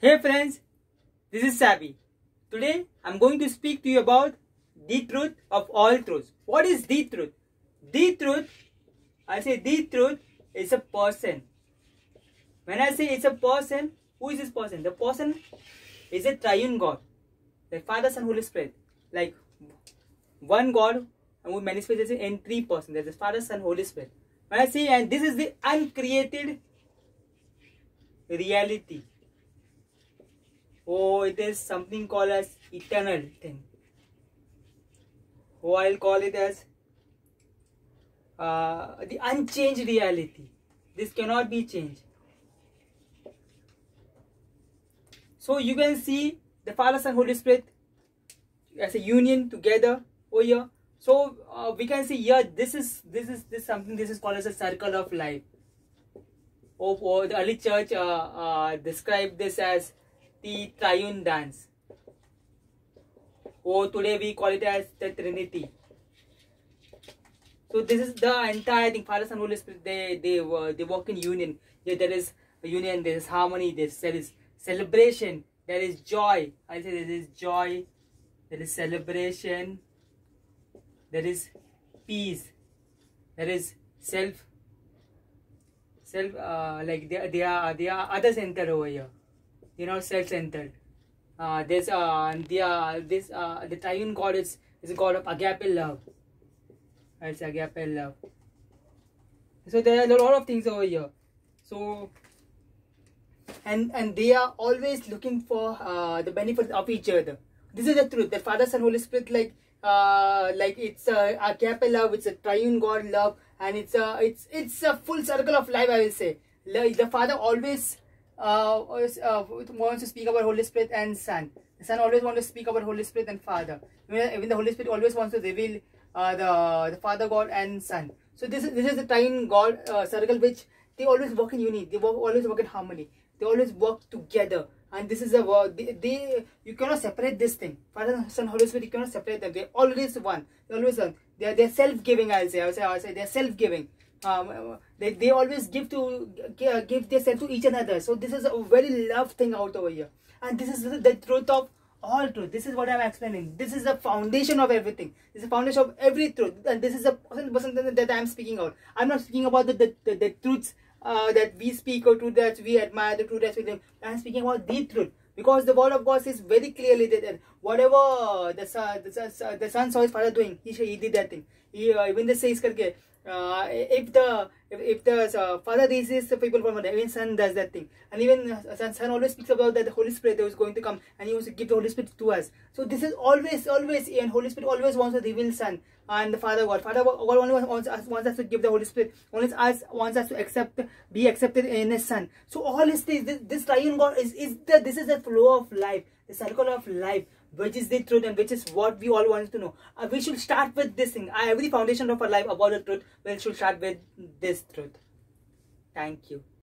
Hey friends, this is Savvy. Today I'm going to speak to you about the truth of all truths. What is the truth? The truth, I say the truth is a person. When I say it's a person, who is this person? The person is a triune God, the Father, Son, Holy Spirit. Like one God and we who manifests in three persons. There's the Father, Son, Holy Spirit. When I say, and this is the uncreated reality. Oh, it is something called as eternal thing. Oh, I'll call it as uh, the unchanged reality. This cannot be changed. So you can see the Father, Son, Holy Spirit as a union together over here. So uh, we can see here this is this is this something this is called as a circle of life. Oh, oh the early church uh, uh, described this as the triune dance. Or oh, today we call it as the Trinity. So this is the entire thing. Father, Son, Holy Spirit. They they uh, they work in union. Yeah, there is union. There is harmony. There is, there is celebration. There is joy. I say there is joy. There is celebration. There is peace. There is self. Self uh, like they they are they are other centered over here you know self-centered. Uh, there's uh the uh, this uh the triune god is is a god of agape love. It's agape love. So there are a lot of things over here. So and and they are always looking for uh, the benefit of each other. This is the truth the father son holy spirit like uh like it's a agape love it's a triune god love and it's a it's it's a full circle of life i will say. The father always uh, uh, wants to speak about Holy Spirit and Son. The Son always wants to speak about Holy Spirit and Father. Even the Holy Spirit always wants to reveal uh, the, the Father God and Son. So this is this is the triune God uh, circle which they always work in unity. They work, always work in harmony. They always work together. And this is a word. They, they you cannot separate this thing. Father, Son, Holy Spirit. You cannot separate them. They always one. They always one. They are they're self-giving. I'll say. I'll say. I'll say. They're self-giving um, they, they always give to give themselves to each another. So this is a very love thing out over here. And this is the, truth of all truth. This is what i'm explaining. This is the foundation of everything. This is the foundation of every truth. And this is the person that i'm speaking about i'm not speaking about the the, the, the truths uh, that we speak or truth that we admire the truth that we live i'm speaking about the truth. Because the word of god says very clearly that whatever the, the, the son saw his father doing he, did that thing. He, uh, even the says karke uh, if the if, if the uh, father raises the people from heaven, even son does that thing. And even uh, son, son always speaks about that the holy spirit was going to come and he wants to give the holy spirit to us. So this is always always and holy spirit always wants to reveal son and the father god. Father god only wants us, wants us to give the holy spirit. Only us wants us to accept be accepted in his son. So all is this this, this god is is the this is the flow of life. The circle of life which is the truth and which is what we all want to know. Uh, we should start with this thing. Uh, every foundation of our life about the truth, we should start with this truth. Thank you.